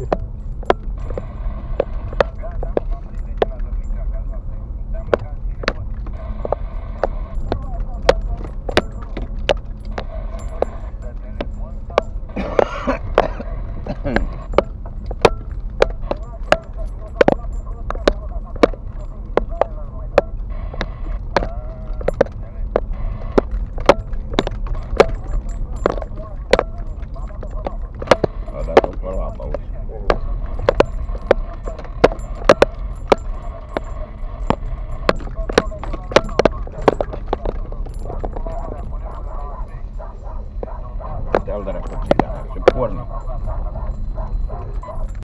Yeah. alta la escocida, se cuerno.